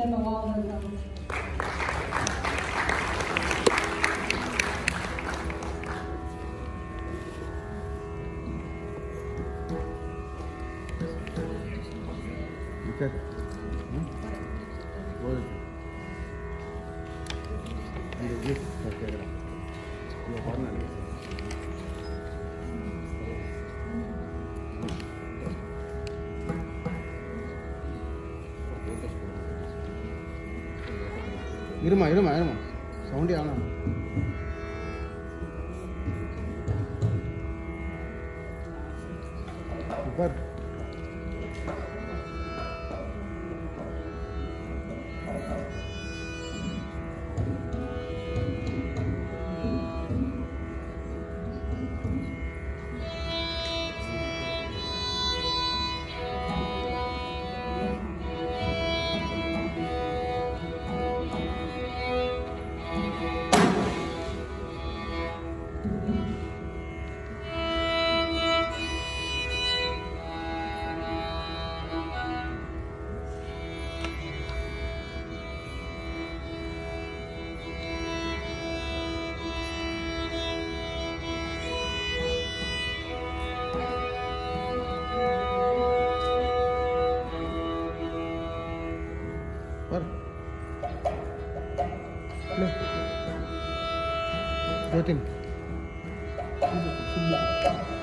them along the road. இருமா இருமா இருமா சவுண்டே ஆனா Play. Jotin. Thank you.